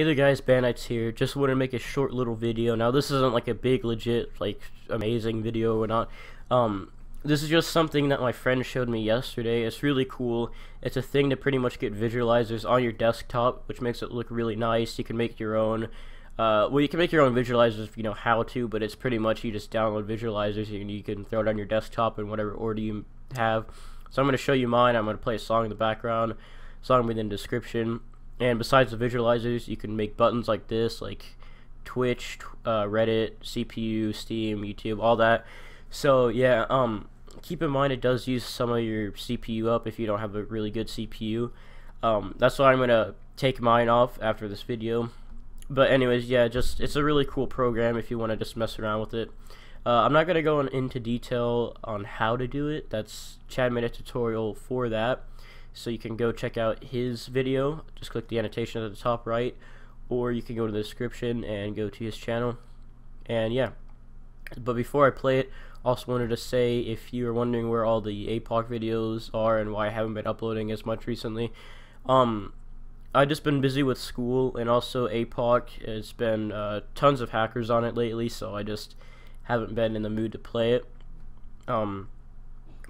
Hey there guys, Bandites here. Just want to make a short little video. Now this isn't like a big legit like amazing video or not. Um this is just something that my friend showed me yesterday. It's really cool. It's a thing to pretty much get visualizers on your desktop, which makes it look really nice. You can make your own uh, well, you can make your own visualizers if you know how to, but it's pretty much you just download visualizers and you can throw it on your desktop in whatever order you have. So I'm going to show you mine. I'm going to play a song in the background, song within description, and besides the visualizers, you can make buttons like this, like Twitch, uh, Reddit, CPU, Steam, YouTube, all that. So yeah, um, keep in mind it does use some of your CPU up if you don't have a really good CPU. Um, that's why I'm gonna take mine off after this video. But anyways, yeah, just it's a really cool program if you want to just mess around with it. Uh, I'm not gonna go into detail on how to do it. That's Chad made a tutorial for that so you can go check out his video. Just click the annotation at the top right or you can go to the description and go to his channel. And yeah. But before I play it also wanted to say if you are wondering where all the APOC videos are and why I haven't been uploading as much recently um I've just been busy with school and also APOC it's been uh, tons of hackers on it lately so I just haven't been in the mood to play it. Um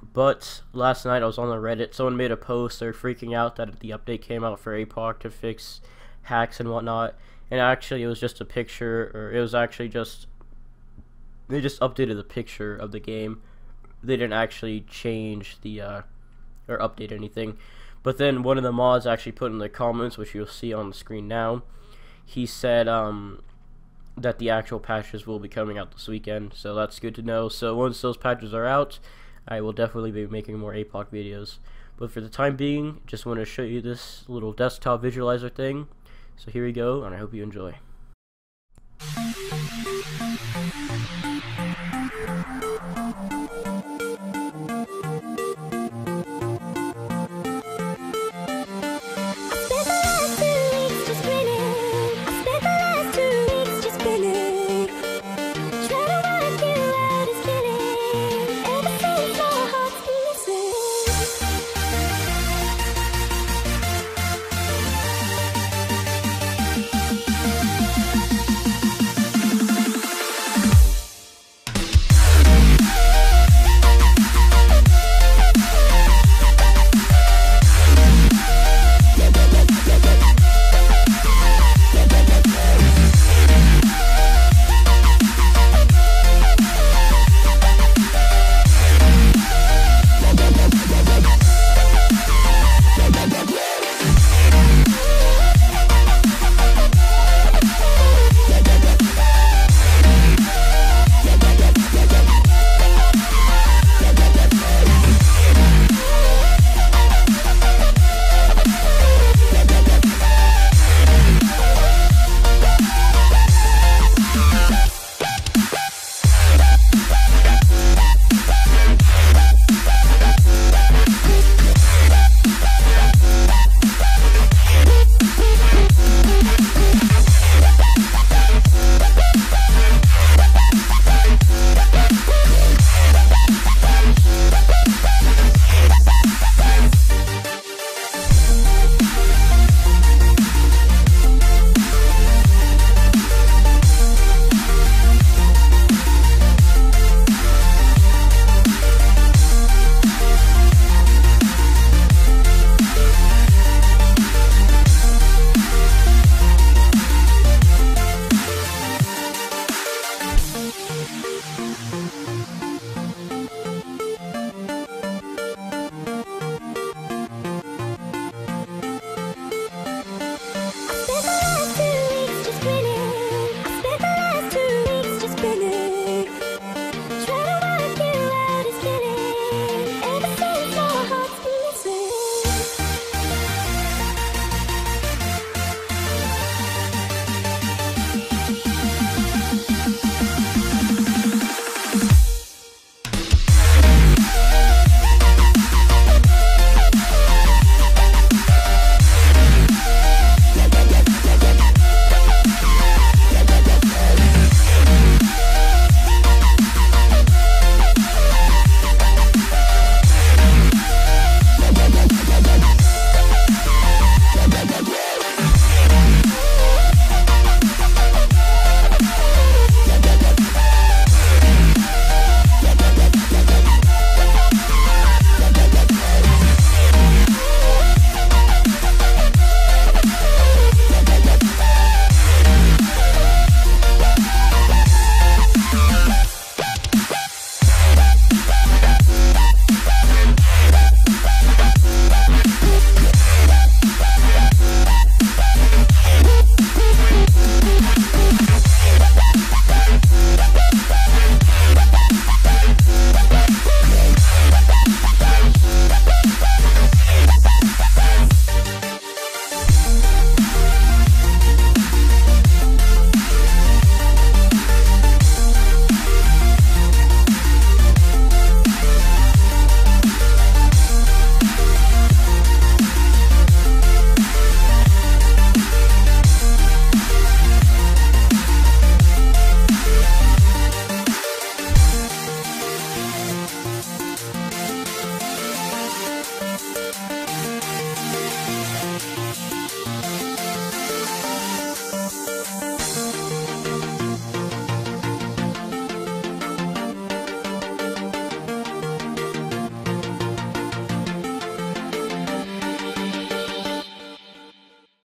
but last night I was on the Reddit. Someone made a post. They're freaking out that the update came out for APOC to fix hacks and whatnot. And actually, it was just a picture, or it was actually just they just updated the picture of the game. They didn't actually change the uh, or update anything. But then one of the mods actually put in the comments, which you'll see on the screen now. He said um, that the actual patches will be coming out this weekend, so that's good to know. So once those patches are out, I will definitely be making more APOC videos. But for the time being, just want to show you this little desktop visualizer thing. So here we go, and I hope you enjoy.